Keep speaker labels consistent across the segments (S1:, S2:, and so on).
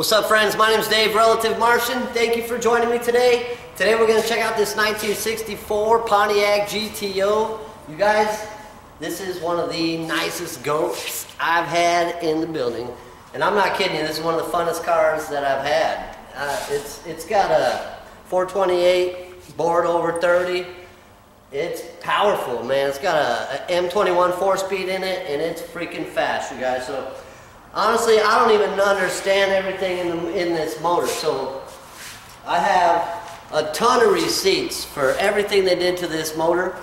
S1: What's up friends, my name is Dave, Relative Martian. Thank you for joining me today. Today we're going to check out this 1964 Pontiac GTO. You guys, this is one of the nicest goats I've had in the building. And I'm not kidding you, this is one of the funnest cars that I've had. Uh, it's, it's got a 428 bored over 30. It's powerful, man. It's got a, a M21 four-speed in it, and it's freaking fast, you guys. So honestly, I don't even understand everything in, the, in this motor. So I have a ton of receipts for everything they did to this motor.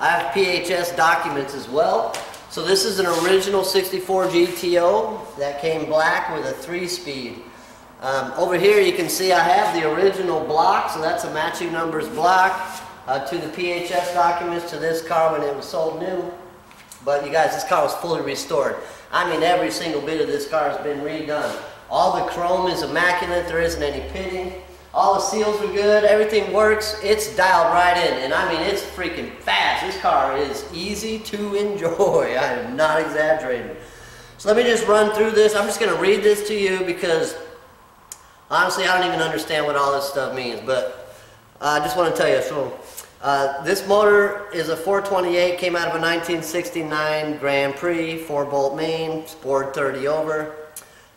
S1: I have PHS documents as well. So this is an original 64 GTO that came black with a three-speed. Um, over here you can see I have the original block, so that's a matching numbers block uh, to the PHS documents to this car when it was sold new. But you guys, this car was fully restored. I mean, every single bit of this car has been redone. All the chrome is immaculate. There isn't any pitting. All the seals are good. Everything works. It's dialed right in. And I mean, it's freaking fast. This car is easy to enjoy. I am not exaggerating. So let me just run through this. I'm just going to read this to you because honestly, I don't even understand what all this stuff means. But I just want to tell you. So uh, this motor is a 428, came out of a 1969 Grand Prix, 4-bolt main, bored 30 over.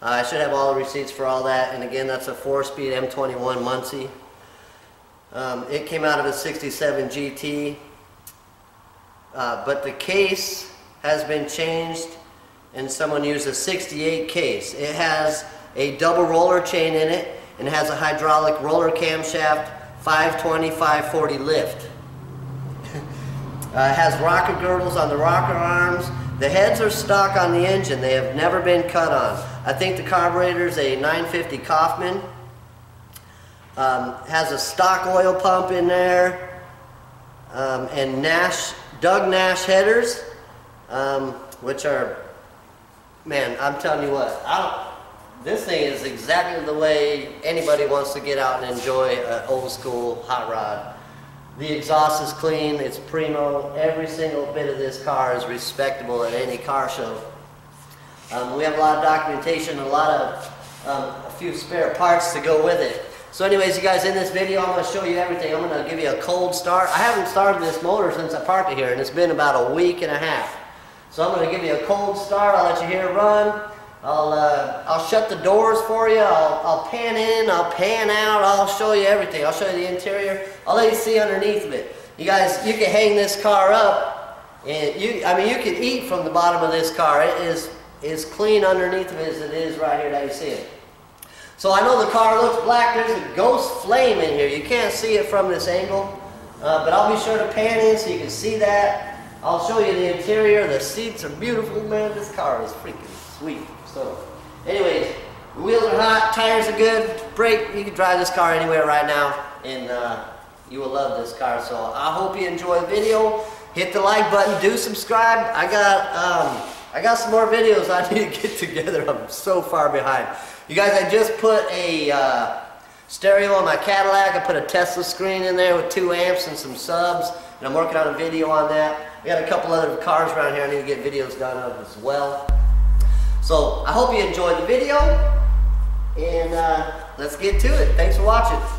S1: Uh, I should have all the receipts for all that, and again, that's a 4-speed M21 Muncie. Um, it came out of a 67 GT, uh, but the case has been changed, and someone used a 68 case. It has a double roller chain in it, and has a hydraulic roller camshaft 520, 540 lift. Uh, has rocker girdles on the rocker arms. The heads are stock on the engine. They have never been cut on. I think the carburetor is a 950 Kaufman. Um, has a stock oil pump in there. Um, and Nash, Doug Nash headers, um, which are, man, I'm telling you what, I don't, this thing is exactly the way anybody wants to get out and enjoy an old school hot rod. The exhaust is clean, it's primo. Every single bit of this car is respectable at any car show. Um, we have a lot of documentation, a lot of, um, a few spare parts to go with it. So anyways, you guys, in this video, I'm going to show you everything. I'm going to give you a cold start. I haven't started this motor since I parked it here, and it's been about a week and a half. So I'm going to give you a cold start. I'll let you hear it run. I'll, uh, I'll shut the doors for you. I'll, I'll pan in, I'll pan out. I'll show you everything. I'll show you the interior. I'll let you see underneath of it. You guys, you can hang this car up. And you, I mean, you can eat from the bottom of this car. It is as clean underneath of it as it is right here that you see it. So I know the car looks black. There's a ghost flame in here. You can't see it from this angle. Uh, but I'll be sure to pan in so you can see that. I'll show you the interior. The seats are beautiful, man. This car is freaking sweet. So, anyways, wheels are hot, tires are good, brake, you can drive this car anywhere right now, and uh, you will love this car. So I hope you enjoy the video. Hit the like button, do subscribe. I got, um, I got some more videos I need to get together. I'm so far behind. You guys, I just put a uh, stereo on my Cadillac. I put a Tesla screen in there with two amps and some subs, and I'm working on a video on that. I got a couple other cars around here I need to get videos done of as well. So I hope you enjoyed the video, and uh, let's get to it. Thanks for watching.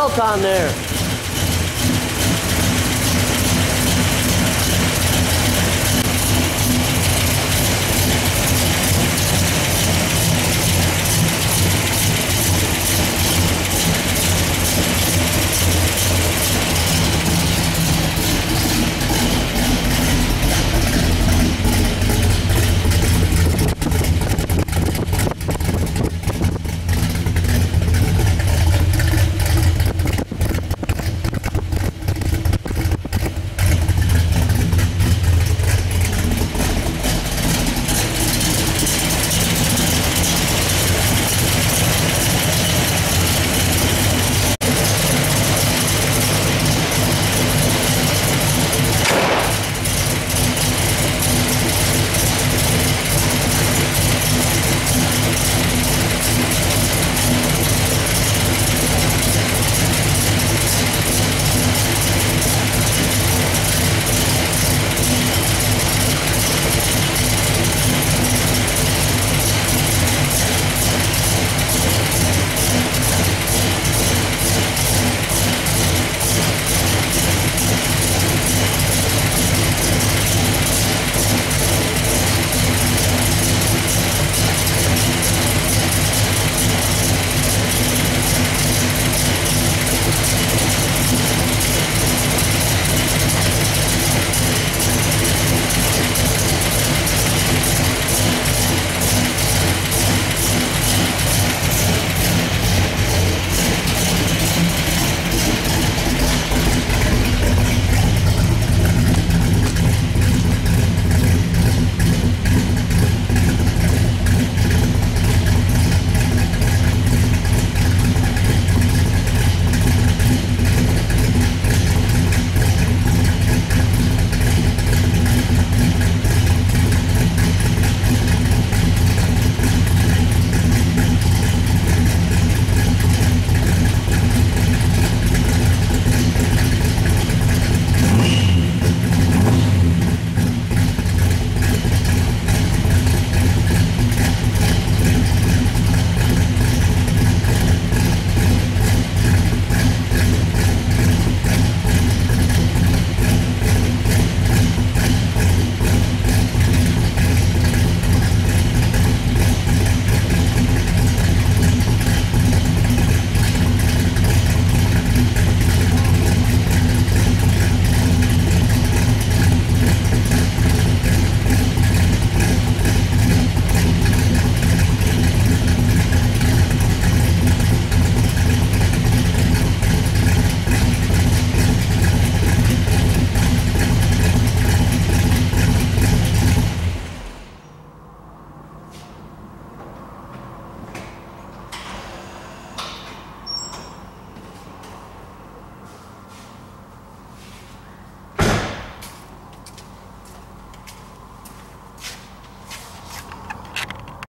S1: Belt on there.